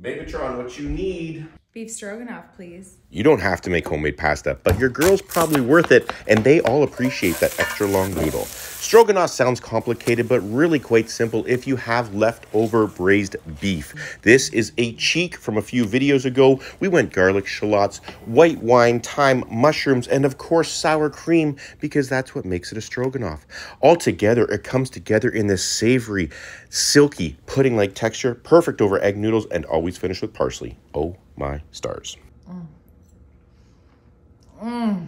Babe-a-tron, what you need? Beef stroganoff, please. You don't have to make homemade pasta, but your girl's probably worth it, and they all appreciate that extra long noodle. Stroganoff sounds complicated, but really quite simple if you have leftover braised beef. This is a cheek from a few videos ago. We went garlic, shallots, white wine, thyme, mushrooms, and of course sour cream, because that's what makes it a stroganoff. All together, it comes together in this savory, silky, pudding-like texture, perfect over egg noodles, and always finished with parsley. Oh my stars. Mm.